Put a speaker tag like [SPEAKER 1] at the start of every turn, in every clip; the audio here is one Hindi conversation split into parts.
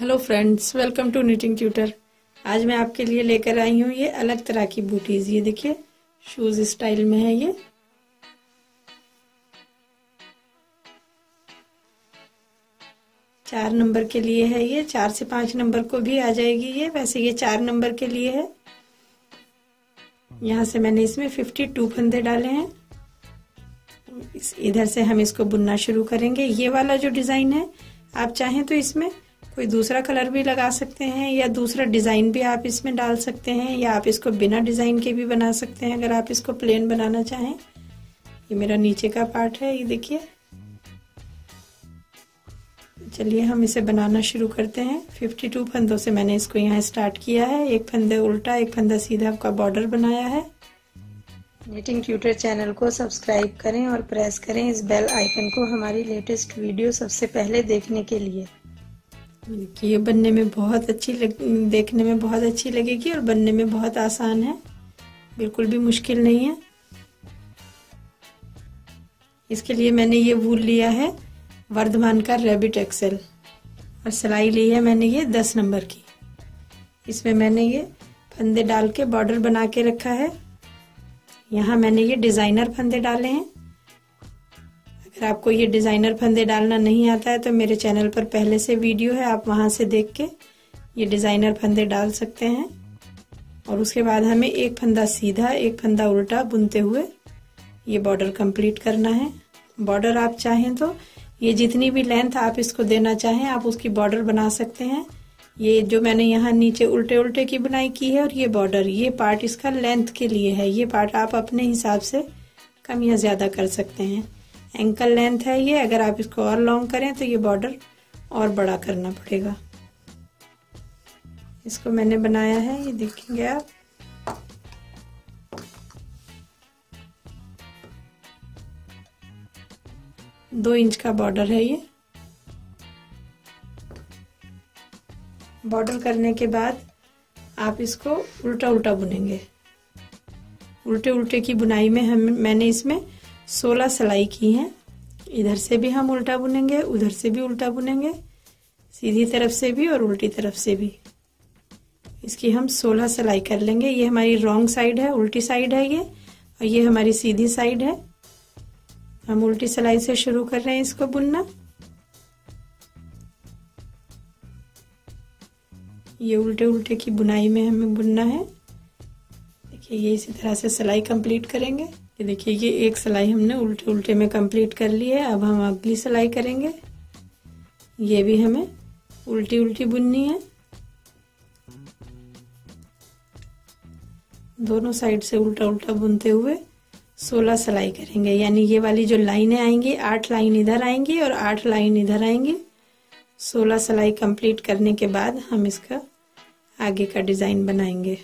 [SPEAKER 1] Hello friends welcome to knitting tutor आज मैं आपके लिए लेकर आई हूँ ये अलग तरह की बूटीज ये देखिए शूज स्टाइल में है ये चार नंबर के लिए है ये चार से पांच नंबर को भी आ जाएगी ये वैसे ये चार नंबर के लिए है यहाँ से मैंने इसमें फिफ्टी टू फंदे डाले हैं इधर से हम इसको बुनना शुरू करेंगे ये वाला जो डिजाइन है आप चाहें तो इसमें कोई दूसरा कलर भी लगा सकते हैं या दूसरा डिज़ाइन भी आप इसमें डाल सकते हैं या आप इसको बिना डिज़ाइन के भी बना सकते हैं अगर आप इसको प्लेन बनाना चाहें ये मेरा नीचे का पार्ट है ये देखिए चलिए हम इसे बनाना शुरू करते हैं 52 फंदों से मैंने इसको यहाँ स्टार्ट किया है एक फंदे उल्टा एक फंदा सीधा आपका बॉर्डर बनाया है निटिंग ट्यूटर चैनल को सब्सक्राइब करें और प्रेस करें इस बेल आइकन को हमारी लेटेस्ट वीडियो सबसे पहले देखने के लिए कि ये बनने में बहुत अच्छी लग देखने में बहुत अच्छी लगेगी और बनने में बहुत आसान है बिल्कुल भी मुश्किल नहीं है इसके लिए मैंने ये वूल लिया है वर्धमान का रेबिट एक्सेल और सिलाई ली है मैंने ये दस नंबर की इसमें मैंने ये फंदे डाल के बॉर्डर बना के रखा है यहाँ मैंने ये डिज़ाइनर फंदे डाले हैं अगर आपको ये डिज़ाइनर फंदे डालना नहीं आता है तो मेरे चैनल पर पहले से वीडियो है आप वहाँ से देख के ये डिज़ाइनर फंदे डाल सकते हैं और उसके बाद हमें एक फंदा सीधा एक फंदा उल्टा बुनते हुए ये बॉर्डर कंप्लीट करना है बॉर्डर आप चाहें तो ये जितनी भी लेंथ आप इसको देना चाहें आप उसकी बॉर्डर बना सकते हैं ये जो मैंने यहाँ नीचे उल्टे उल्टे की बुनाई की है और ये बॉर्डर ये पार्ट इसका लेंथ के लिए है ये पार्ट आप अपने हिसाब से कम या ज़्यादा कर सकते हैं एंकल लेंथ है ये अगर आप इसको और लॉन्ग करें तो ये बॉर्डर और बड़ा करना पड़ेगा इसको मैंने बनाया है ये देखेंगे आप दो इंच का बॉर्डर है ये बॉर्डर करने के बाद आप इसको उल्टा उल्टा बुनेंगे उल्टे उल्टे की बुनाई में हम मैंने इसमें सोलह सिलाई की हैं इधर से भी हम उल्टा बुनेंगे उधर से भी उल्टा बुनेंगे सीधी तरफ से भी और उल्टी तरफ से भी इसकी हम सोलह सिलाई कर लेंगे ये हमारी रॉन्ग साइड है उल्टी साइड है ये और ये हमारी सीधी साइड है हम उल्टी सिलाई से शुरू कर रहे हैं इसको बुनना ये उल्टे उल्टे की बुनाई में हमें बुनना है देखिए ये इसी तरह से सिलाई कंप्लीट करेंगे ये देखिए ये एक सिलाई हमने उल्टे उल्टे में कंप्लीट कर ली है अब हम अगली सिलाई करेंगे ये भी हमें उल्टी उल्टी बुननी है दोनों साइड से उल्टा उल्टा बुनते हुए सोलह सिलाई करेंगे यानी ये वाली जो लाइनें आएंगी आठ लाइन इधर आएंगी और आठ लाइन इधर आएंगी सोलह सिलाई कंप्लीट करने के बाद हम इसका आगे का डिज़ाइन बनाएंगे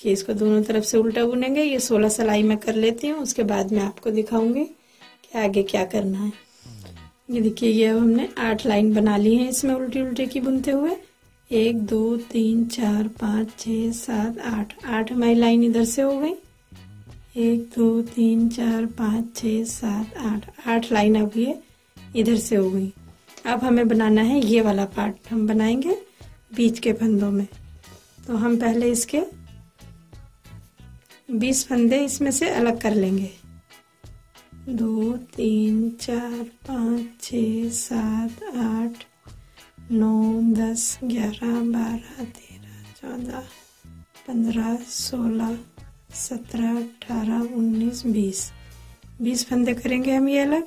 [SPEAKER 1] कि इसको दोनों तरफ से उल्टा बुनेंगे ये सोलह सिलाई में कर लेती हूँ उसके बाद में आपको दिखाऊंगी कि आगे क्या करना है ये देखिए ये अब हमने आठ लाइन बना ली है इसमें उल्टी उल्टी की बुनते हुए एक दो तीन चार पाँच छ सात आठ आठ हमारी लाइन इधर से हो गई एक दो तीन चार पाँच छ सात आठ आठ लाइन अब ये इधर से हो गई अब हमें बनाना है ये वाला पार्ट हम बनाएंगे बीच के फंदों में तो हम पहले इसके बीस फंदे इसमें से अलग कर लेंगे दो तीन चार पाँच छ सात आठ नौ दस ग्यारह बारह तेरह चौदह पंद्रह सोलह सत्रह अठारह उन्नीस बीस बीस फंदे करेंगे हम ये अलग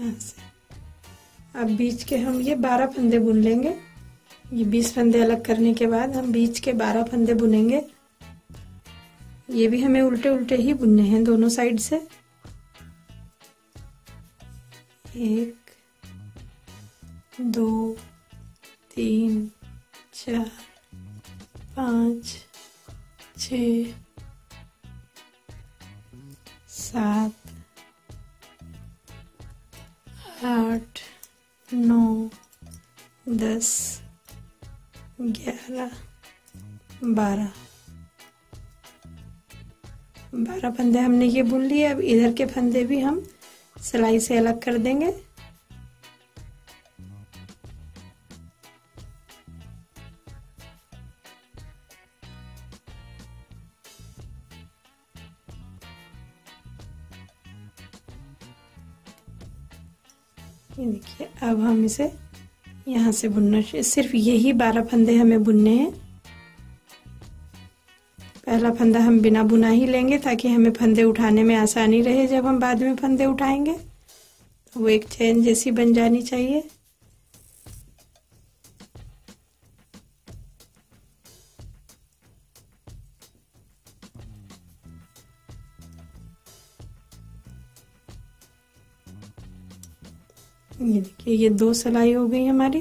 [SPEAKER 1] यहाँ से अब बीच के हम ये बारह फंदे बुन लेंगे ये बीस फंदे अलग करने के बाद हम बीच के बारह फंदे बुनेंगे ये भी हमें उल्टे उल्टे ही बुनने हैं दोनों साइड से एक दो तीन चार पाँच छ सात आठ नौ दस ग्यारह बारह बारह फंदे हमने ये बुन लिए अब इधर के फंदे भी हम सिलाई से अलग कर देंगे अब हम इसे यहाँ से बुनना सिर्फ यही बारह फंदे हमें बुनने हैं पहला फंदा हम बिना बुना ही लेंगे ताकि हमें फंदे उठाने में आसानी रहे जब हम बाद में फंदे उठाएंगे तो वो एक चैन जैसी बन जानी चाहिए ये देखिए ये दो सिलाई हो गई हमारी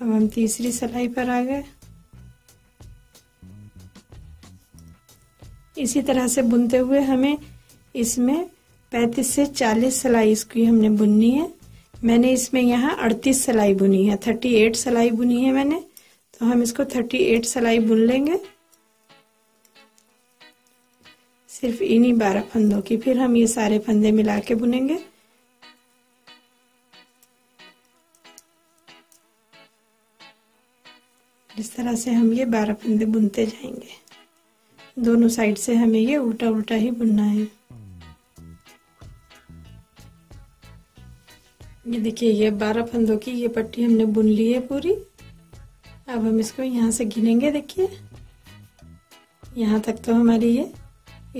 [SPEAKER 1] अब हम तीसरी सिलाई पर आ गए इसी तरह से बुनते हुए हमें इसमें 35 से 40 सिलाई इसकी हमने बुननी है मैंने इसमें यहाँ 38 सिलाई बुनी है 38 सिलाई बुनी है मैंने तो हम इसको 38 सिलाई बुन लेंगे सिर्फ इन्हीं बारह फंदों की फिर हम ये सारे फंदे मिला के बुनेंगे इस तरह से हम ये बारह फंदे बुनते जाएंगे दोनों साइड से हमें ये उल्टा उल्टा ही बुनना है ये देखिए ये बारह फंदों की ये पट्टी हमने बुन ली है पूरी अब हम इसको यहाँ से गिनेंगे देखिए यहाँ तक तो हमारी ये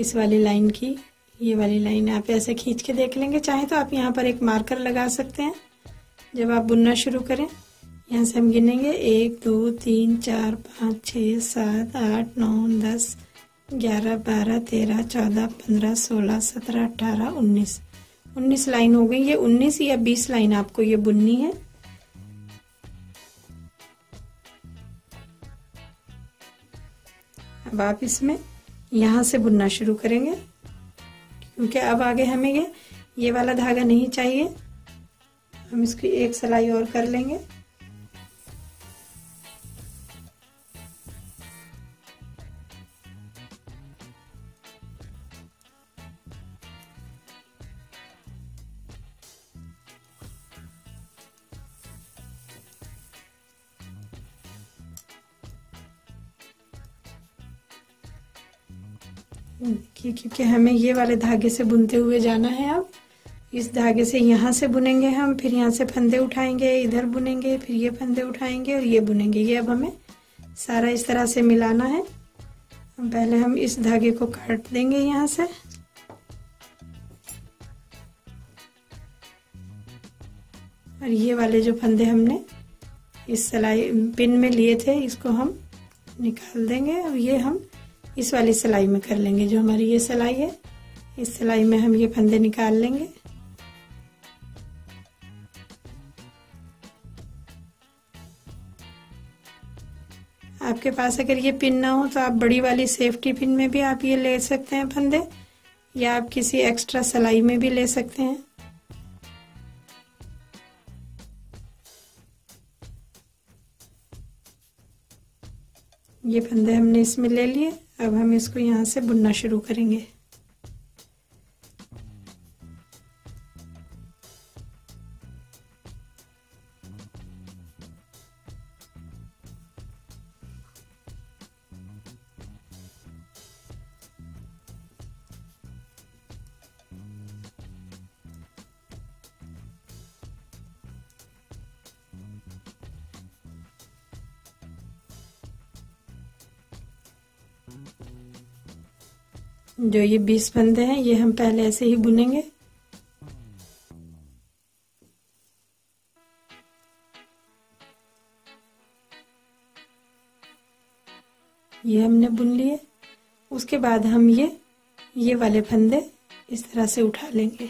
[SPEAKER 1] इस वाली लाइन की ये वाली लाइन आप ऐसे खींच के देख लेंगे चाहे तो आप यहाँ पर एक मार्कर लगा सकते हैं जब आप बुनना शुरू करें यहाँ से हम गिनेंगे एक दो तीन चार पाँच छः सात आठ नौ दस ग्यारह बारह तेरह चौदह पंद्रह सोलह सत्रह अठारह उन्नीस उन्नीस लाइन हो गई ये उन्नीस या बीस लाइन आपको ये बुननी है अब आप इसमें यहाँ से बुनना शुरू करेंगे क्योंकि अब आगे हमें ये वाला धागा नहीं चाहिए हम इसकी एक सिलाई और कर लेंगे कि हमें ये वाले धागे से बुनते हुए जाना है अब इस धागे से यहाँ से बुनेंगे हम फिर यहाँ से फंदे उठाएंगे इधर बुनेंगे फिर ये फंदे उठाएंगे और ये बुनेंगे ये अब हमें सारा इस तरह से मिलाना है पहले हम इस धागे को काट देंगे यहाँ से और ये वाले जो फंदे हमने इस सिलाई पिन में लिए थे इसको हम निकाल देंगे अब ये हम इस वाली सिलाई में कर लेंगे जो हमारी ये सिलाई है इस सिलाई में हम ये फंदे निकाल लेंगे आपके पास अगर ये पिन ना हो तो आप बड़ी वाली सेफ्टी पिन में भी आप ये ले सकते हैं फंदे या आप किसी एक्स्ट्रा सिलाई में भी ले सकते हैं ये फंदे हमने इसमें ले लिए अब हम इसको यहाँ से बुनना शुरू करेंगे जो ये बीस फंदे हैं ये हम पहले ऐसे ही बुनेंगे ये हमने बुन लिए उसके बाद हम ये ये वाले फंदे इस तरह से उठा लेंगे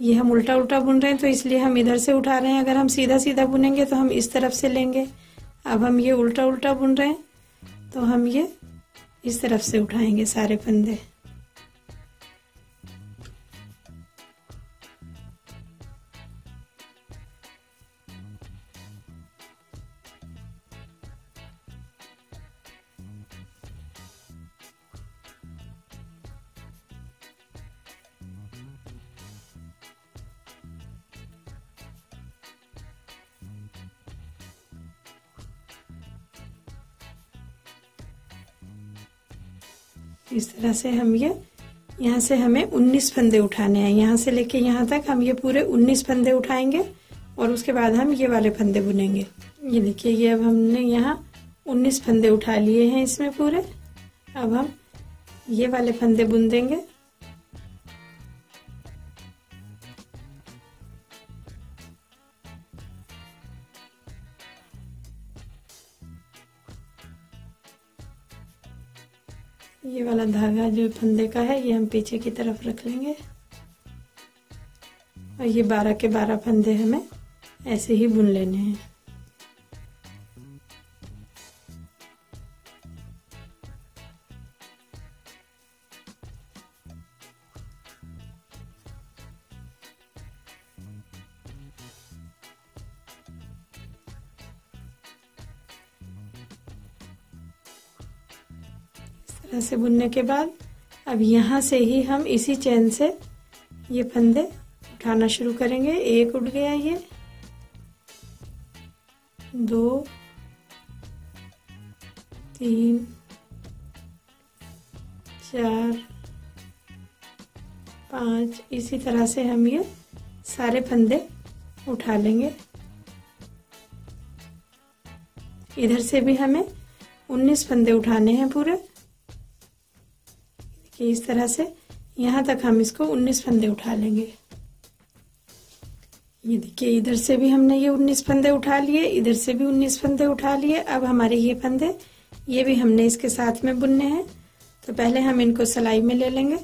[SPEAKER 1] ये हम उल्टा उल्टा बुन रहे हैं तो इसलिए हम इधर से उठा रहे हैं अगर हम सीधा सीधा बुनेंगे तो हम इस तरफ से लेंगे अब हम ये उल्टा उल्टा बुन रहे हैं तो हम ये इस तरफ से उठाएंगे सारे फंदे इस तरह से हम ये यहाँ से हमें 19 फंदे उठाने हैं यहाँ से लेके यहाँ तक हम ये पूरे 19 फंदे उठाएंगे और उसके बाद हम ये वाले फंदे बुनेंगे ये देखिए ये अब हमने यहाँ 19 फंदे उठा लिए हैं इसमें पूरे अब हम ये वाले फंदे बुन देंगे वाला जो फंदे का है ये हम पीछे की तरफ रख लेंगे और ये बारह के बारह फंदे हमें ऐसे ही बुन लेने हैं के बाद अब यहाँ से ही हम इसी चैन से ये फंदे उठाना शुरू करेंगे एक उठ गया ये दो तीन चार पाँच इसी तरह से हम ये सारे फंदे उठा लेंगे इधर से भी हमें 19 फंदे उठाने हैं पूरे कि इस तरह से यहाँ तक हम इसको 19 फंदे उठा लेंगे ये देखिए इधर से भी हमने ये 19 फंदे उठा लिए इधर से भी 19 फंदे उठा लिए अब हमारे ये फंदे ये भी हमने इसके साथ में बुनने हैं तो पहले हम इनको सिलाई में ले लेंगे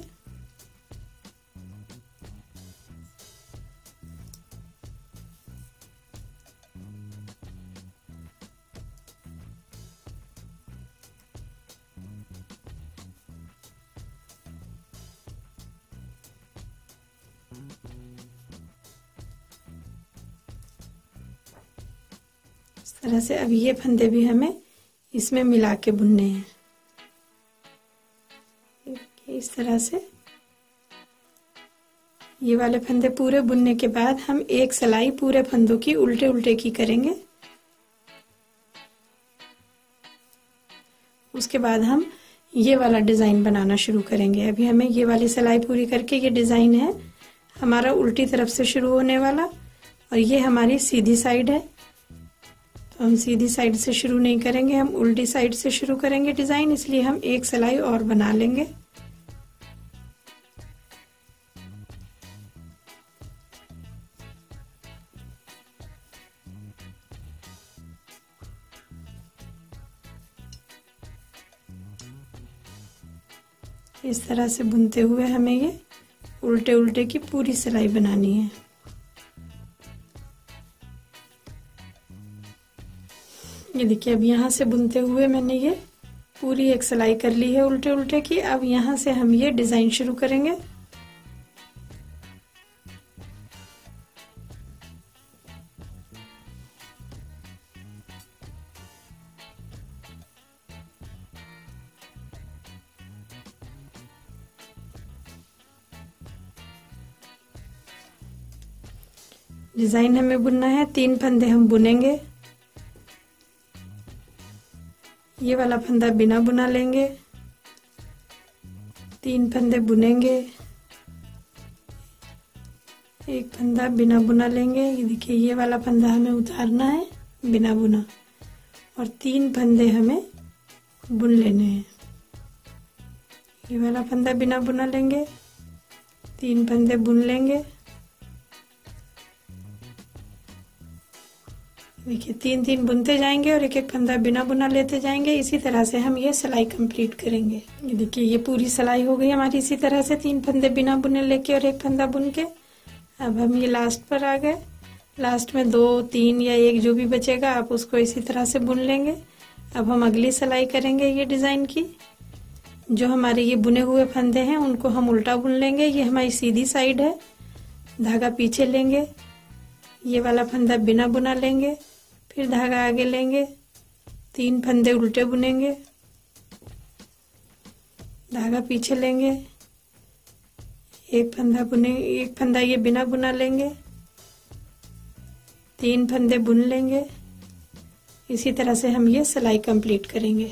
[SPEAKER 1] से अब ये फंदे भी हमें इसमें मिला के बुनने हैं इस तरह से ये वाले फंदे पूरे बुनने के बाद हम एक सिलाई पूरे फंदों की उल्टे उल्टे की करेंगे उसके बाद हम ये वाला डिज़ाइन बनाना शुरू करेंगे अभी हमें ये वाली सिलाई पूरी करके ये डिज़ाइन है हमारा उल्टी तरफ से शुरू होने वाला और ये हमारी सीधी साइड है तो हम सीधी साइड से शुरू नहीं करेंगे हम उल्टी साइड से शुरू करेंगे डिज़ाइन इसलिए हम एक सिलाई और बना लेंगे इस तरह से बुनते हुए हमें ये उल्टे उल्टे की पूरी सिलाई बनानी है ये देखिए अब यहाँ से बुनते हुए मैंने ये पूरी एक सिलाई कर ली है उल्टे उल्टे की अब यहाँ से हम ये डिज़ाइन शुरू करेंगे डिज़ाइन हमें बुनना है तीन फंदे हम बुनेंगे ये वाला फंदा बिना बुना लेंगे तीन फंदे बुनेंगे एक फंदा बिना बुना लेंगे ये देखिए ये वाला फंदा हमें उतारना है बिना बुना और तीन फंदे हमें बुन लेने हैं ये वाला फंदा बिना बुना लेंगे तीन फंदे बुन लेंगे देखिए तीन तीन बुनते जाएंगे और एक एक फंदा बिना बुना लेते जाएंगे इसी तरह से हम ये सिलाई कंप्लीट करेंगे ये देखिए ये पूरी सिलाई हो गई हमारी इसी तरह से तीन फंदे बिना बुने लेके और एक फंदा बुन के अब हम ये लास्ट पर आ गए लास्ट में दो तीन या एक जो भी बचेगा आप उसको इसी तरह से बुन लेंगे अब हम अगली सिलाई करेंगे ये डिज़ाइन की जो हमारे ये बुने हुए फंदे हैं उनको हम उल्टा बुन लेंगे ये हमारी सीधी साइड है धागा पीछे लेंगे ये वाला फंदा बिना बुना लेंगे फिर धागा आगे लेंगे तीन फंदे उल्टे बुनेंगे धागा पीछे लेंगे एक फंदा बुने एक फंदा ये बिना बुना लेंगे तीन फंदे बुन लेंगे इसी तरह से हम ये सिलाई कंप्लीट करेंगे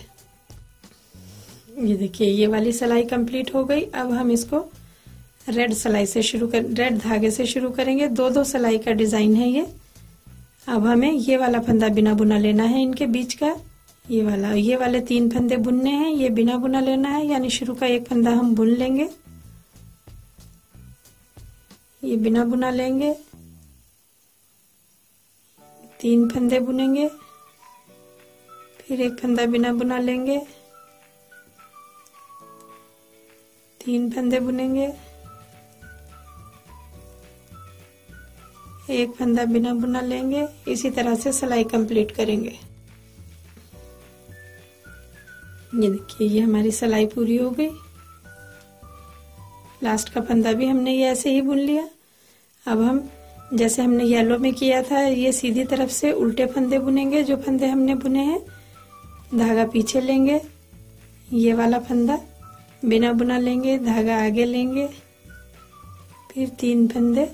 [SPEAKER 1] ये देखिए ये वाली सिलाई कंप्लीट हो गई अब हम इसको रेड सिलाई से शुरू कर रेड धागे से शुरू करेंगे दो दो सिलाई का डिज़ाइन है ये अब हमें ये वाला फंदा बिना बुना लेना है इनके बीच का ये वाला ये वाले तीन फंदे बुनने हैं ये बिना बुना लेना है यानी शुरू का एक फंदा हम बुन लेंगे ये बिना बुना लेंगे तीन फंदे बुनेंगे फिर एक फंदा बिना बुना लेंगे तीन फंदे बुनेंगे एक फंदा बिना बुना लेंगे इसी तरह से सिलाई कंप्लीट करेंगे ये देखिए ये हमारी सिलाई पूरी हो गई लास्ट का फंदा भी हमने ये ऐसे ही बुन लिया अब हम जैसे हमने येलो में किया था ये सीधी तरफ से उल्टे फंदे बुनेंगे जो फंदे हमने बुने हैं धागा पीछे लेंगे ये वाला फंदा बिना बुना लेंगे धागा आगे लेंगे फिर तीन फंदे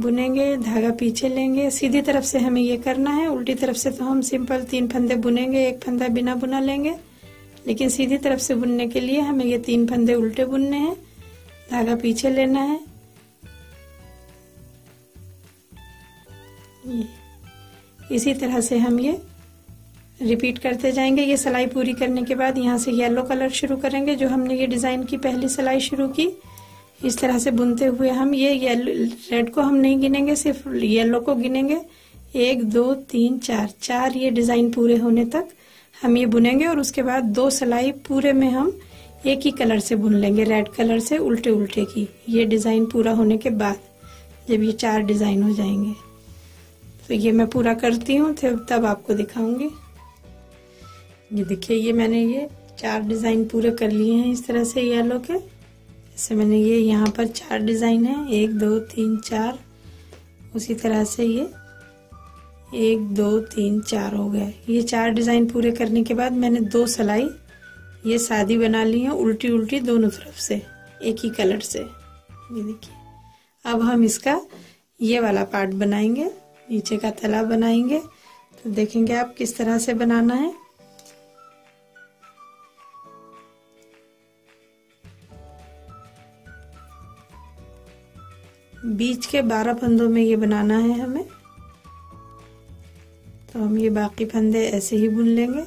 [SPEAKER 1] बुनेंगे धागा पीछे लेंगे सीधी तरफ से हमें ये करना है उल्टी तरफ से तो हम सिंपल तीन फंदे बुनेंगे एक फंदा बिना बुना लेंगे लेकिन सीधी तरफ से बुनने के लिए हमें ये तीन फंदे उल्टे बुनने हैं धागा पीछे लेना है इसी तरह से हम ये रिपीट करते जाएंगे ये सिलाई पूरी करने के बाद यहाँ से येलो कलर शुरू करेंगे जो हमने ये डिज़ाइन की पहली सिलाई शुरू की इस तरह से बुनते हुए हम ये येलो रेड को हम नहीं गिनेंगे सिर्फ येलो को गिनेंगे एक दो तीन चार चार ये डिज़ाइन पूरे होने तक हम ये बुनेंगे और उसके बाद दो सिलाई पूरे में हम एक ही कलर से बुन लेंगे रेड कलर से उल्टे उल्टे की ये डिज़ाइन पूरा होने के बाद जब ये चार डिज़ाइन हो जाएंगे तो ये मैं पूरा करती हूँ तब आपको दिखाऊंगी ये देखिए ये मैंने ये चार डिज़ाइन पूरे कर लिए हैं इस तरह से येलो के से मैंने ये यहाँ पर चार डिज़ाइन है एक दो तीन चार उसी तरह से ये एक दो तीन चार हो गए ये चार डिज़ाइन पूरे करने के बाद मैंने दो सिलाई ये सादी बना ली है उल्टी उल्टी दोनों तरफ से एक ही कलर से ये देखिए अब हम इसका ये वाला पार्ट बनाएंगे नीचे का तला बनाएंगे तो देखेंगे आप किस तरह से बनाना है बीच के बारह फंदों में ये बनाना है हमें तो हम ये बाकी फंदे ऐसे ही बुन लेंगे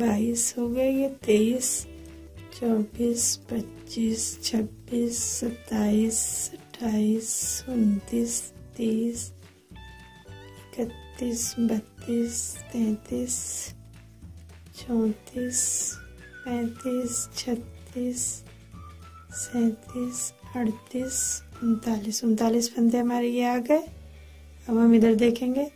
[SPEAKER 1] बाईस हो गए ये तेईस चौबीस पच्चीस छब्बीस सत्ताईस अट्ठाईस उनतीस तीस इकतीस बत्तीस तैंतीस चौंतीस पैंतीस छत्तीस सैंतीस अड़तीस उनतालीस उनतालीस फंदे हमारे ये आ गए अब हम इधर देखेंगे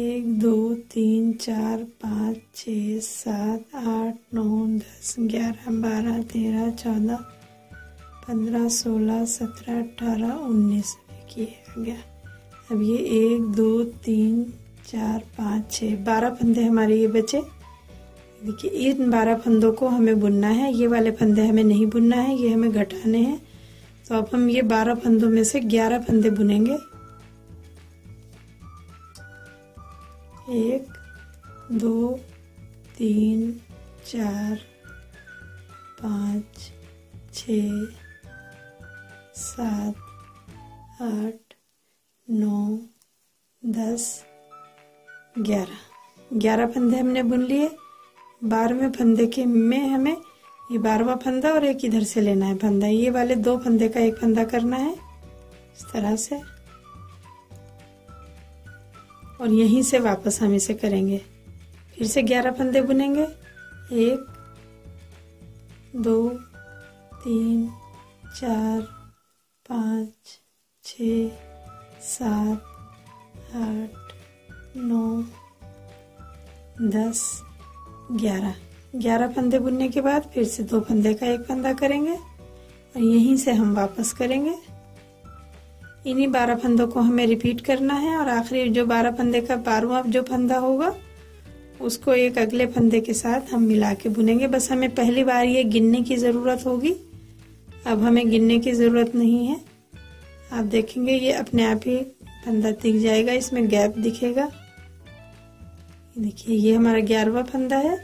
[SPEAKER 1] एक दो तीन चार पाँच छ सात आठ नौ दस ग्यारह बारह तेरह चौदह पंद्रह सोलह सत्रह अठारह उन्नीस किया गया अब ये एक दो तीन चार पाँच छः बारह फंदे हमारे ये बचे देखिए इन बारह फंदों को हमें बुनना है ये वाले फंदे हमें नहीं बुनना है ये हमें घटाने हैं तो अब हम ये बारह फंदों में से ग्यारह फंदे बुनेंगे एक दो तीन चार पाँच छ सात आठ नौ दस ग्यारह ग्यारह फंदे हमने बुन लिए बारहवें फंदे के में हमें ये बारहवा फंदा और एक इधर से लेना है फंदा ये वाले दो फंदे का एक फंदा करना है इस तरह से और यहीं से वापस हम इसे करेंगे फिर से ग्यारह फंदे बुनेंगे एक दो तीन चार पाँच छ सात आठ नौ दस ग्यारह ग्यारह फंदे बुनने के बाद फिर से दो फंदे का एक फंदा करेंगे और यहीं से हम वापस करेंगे इन्हीं बारह फंदों को हमें रिपीट करना है और आखिरी जो बारह फंदे का बारहवा जो फंदा होगा उसको एक अगले फंदे के साथ हम मिला के बुनेंगे बस हमें पहली बार ये गिनने की ज़रूरत होगी अब हमें गिनने की ज़रूरत नहीं है आप देखेंगे ये अपने आप ही फंदा दिख जाएगा इसमें गैप दिखेगा देखिए ये हमारा ग्यारहवा फंदा है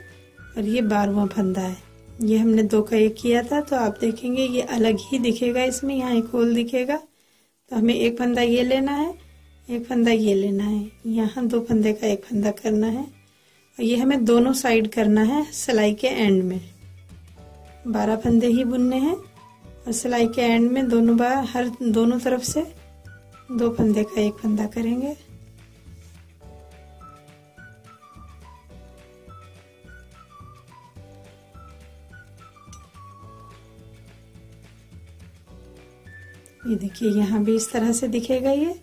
[SPEAKER 1] और ये बारहवा फंदा है ये हमने दो का एक किया था तो आप देखेंगे ये अलग ही दिखेगा इसमें यहाँ एक होल दिखेगा तो हमें एक फंदा ये लेना है एक फंदा ये लेना है यहाँ दो फंदे का एक फंदा करना है और ये हमें दोनों साइड करना है सिलाई के एंड में बारह फंदे ही बुनने हैं और सिलाई के एंड में दोनों बार हर दोनों तरफ से दो फंदे का एक फंदा करेंगे ये देखिए यहाँ भी इस तरह से दिखेगा ये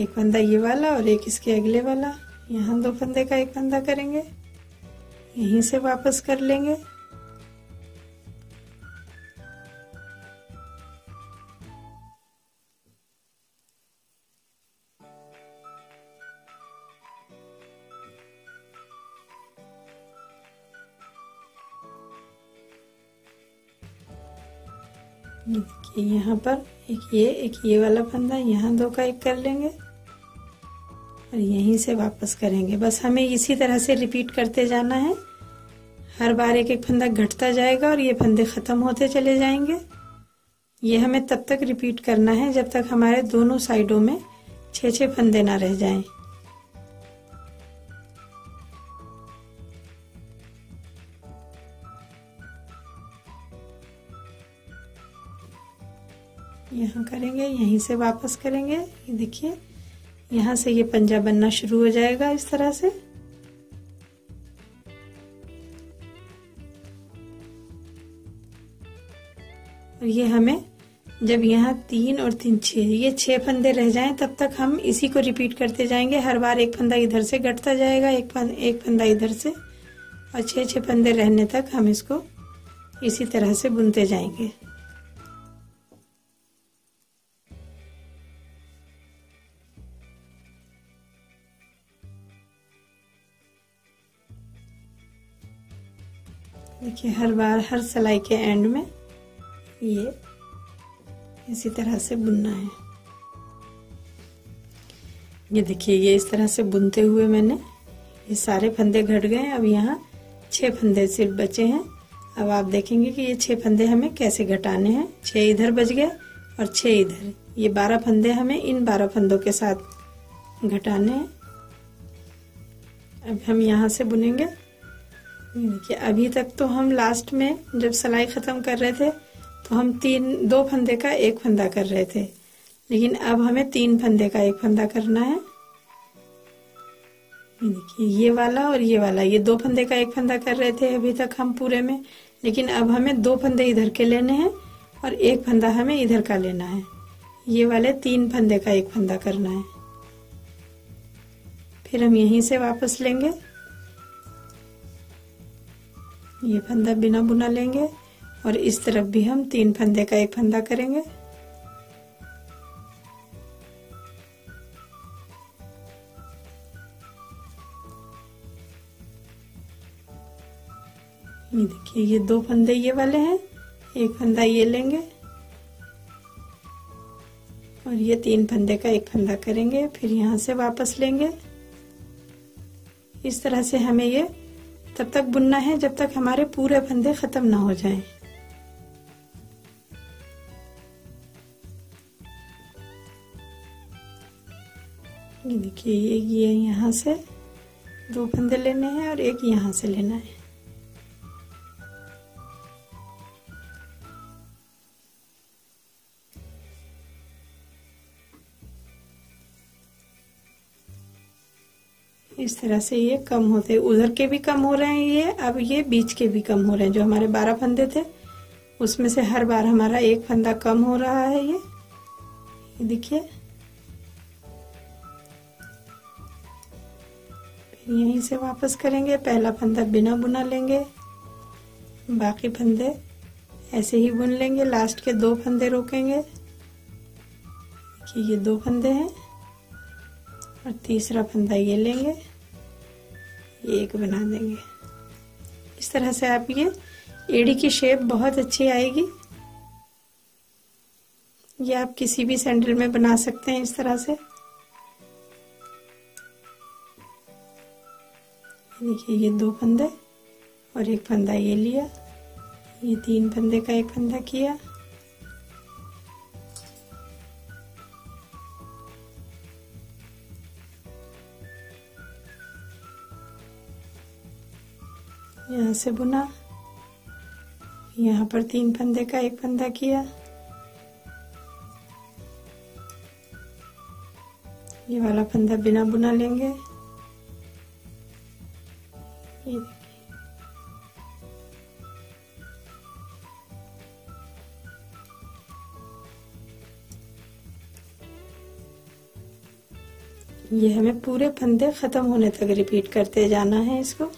[SPEAKER 1] एक फंदा ये वाला और एक इसके अगले वाला यहाँ दो फंदे का एक फंदा करेंगे यहीं से वापस कर लेंगे देखिए यहाँ पर एक ये एक ये वाला फंदा यहाँ दो का एक कर लेंगे और यहीं से वापस करेंगे बस हमें इसी तरह से रिपीट करते जाना है हर बार एक एक फंदा घटता जाएगा और ये फंदे ख़त्म होते चले जाएंगे ये हमें तब तक रिपीट करना है जब तक हमारे दोनों साइडों में छः छः फंदे ना रह जाएं करेंगे यहीं से वापस करेंगे ये देखिए यहाँ से ये पंजा बनना शुरू हो जाएगा इस तरह से और ये हमें जब यहाँ तीन और तीन छः ये छः फंदे रह जाएं तब तक हम इसी को रिपीट करते जाएंगे हर बार एक फंदा इधर से घटता जाएगा एक फंद एक फंदा इधर से और छः छः फंदे रहने तक हम इसको इसी तरह से बुनते जाएंगे देखिए हर बार हर सिलाई के एंड में ये इसी तरह से बुनना है ये देखिए ये इस तरह से बुनते हुए मैंने ये सारे फंदे घट गए अब यहाँ छह फंदे सिर्फ बचे हैं अब आप देखेंगे कि ये छह फंदे हमें कैसे घटाने हैं छह इधर बच गए और छह इधर ये बारह फंदे हमें इन बारह फंदों के साथ घटाने हैं अब हम यहाँ से बुनेंगे देखिए अभी तक तो हम लास्ट में जब सिलाई ख़त्म कर रहे थे तो हम तीन दो फंदे का एक फंदा कर रहे थे लेकिन अब हमें तीन फंदे का एक फंदा करना है देखिए ये वाला और ये वाला ये दो फंदे का एक फंदा कर रहे थे अभी तक हम पूरे में लेकिन अब हमें दो फंदे इधर के लेने हैं और एक फंदा हमें इधर का लेना है ये वाले तीन फंदे का एक फंदा करना है फिर हम यहीं से वापस लेंगे ये फंदा बिना बुना लेंगे और इस तरफ भी हम तीन फंदे का एक फंदा करेंगे ये देखिए ये दो फंदे ये वाले हैं एक फंदा ये लेंगे और ये तीन फंदे का एक फंदा करेंगे फिर यहां से वापस लेंगे इस तरह से हमें ये तब तक बुनना है जब तक हमारे पूरे फंदे ख़त्म ना हो जाएं। ये देखिए ये यहाँ से दो फंदे लेने हैं और एक यहाँ से लेना है इस तरह से ये कम होते उधर के भी कम हो रहे हैं ये अब ये बीच के भी कम हो रहे हैं जो हमारे बारह फंदे थे उसमें से हर बार हमारा एक फंदा कम हो रहा है ये, देखिए यहीं से वापस करेंगे पहला फंदा बिना बुना लेंगे बाकी फंदे ऐसे ही बुन लेंगे लास्ट के दो फंदे रोकेंगे कि ये दो फंदे हैं और तीसरा फंदा ये लेंगे एक बना देंगे इस तरह से आप ये एड़ी की शेप बहुत अच्छी आएगी ये आप किसी भी सैंडल में बना सकते हैं इस तरह से देखिए ये दो फंदे और एक फंदा ये लिया ये तीन फंदे का एक फंदा किया यहाँ से बुना यहाँ पर तीन फंदे का एक फंदा किया ये वाला फंदा बिना बुना लेंगे ये हमें पूरे फंदे ख़त्म होने तक रिपीट करते जाना है इसको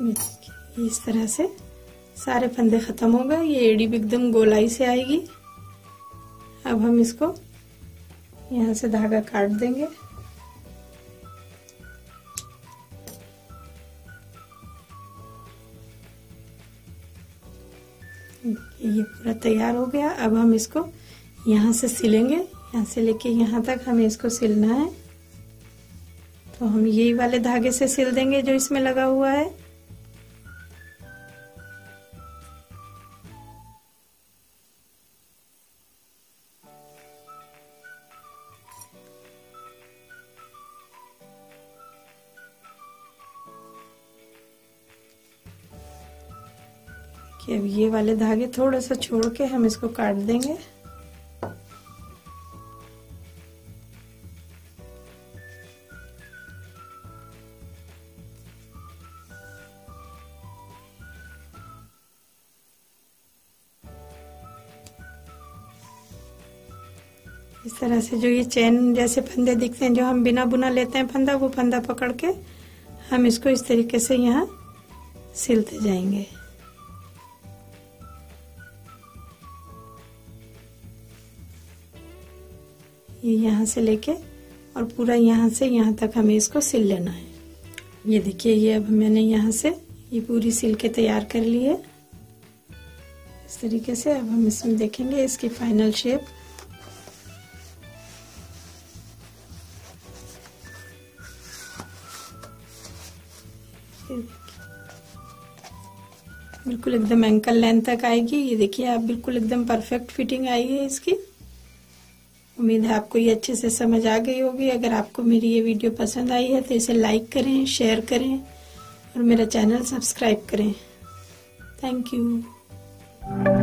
[SPEAKER 1] इस तरह से सारे फंदे ख़त्म हो गए ये एड़ी भी एकदम गोलाई से आएगी अब हम इसको यहाँ से धागा काट देंगे ये पूरा तैयार हो गया अब हम इसको यहाँ से सिलेंगे यहाँ से लेके यहाँ तक हमें इसको सिलना है तो हम यही वाले धागे से सिल देंगे जो इसमें लगा हुआ है देखिए अब ये वाले धागे थोड़ा सा छोड़ के हम इसको काट देंगे इस तरह से जो ये चैन जैसे फंदे दिखते हैं जो हम बिना बुना लेते हैं फंदा वो फंदा पकड़ के हम इसको इस तरीके से यहाँ सिलते जाएंगे से लेके और पूरा यहाँ से यहाँ तक हमें इसको सिल लेना है ये देखिए ये अब मैंने यहाँ से ये पूरी सिल के तैयार कर ली है इस तरीके से अब हम इसमें देखेंगे इसकी फाइनल शेप बिल्कुल एकदम एंकल लेंथ तक आएगी ये देखिए आप बिल्कुल एकदम परफेक्ट फिटिंग आई है इसकी उम्मीद है आपको ये अच्छे से समझ आ गई होगी अगर आपको मेरी ये वीडियो पसंद आई है तो इसे लाइक करें शेयर करें और मेरा चैनल सब्सक्राइब करें थैंक यू